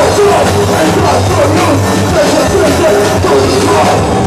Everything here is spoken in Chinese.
我做，才算有用；这个世界，都依。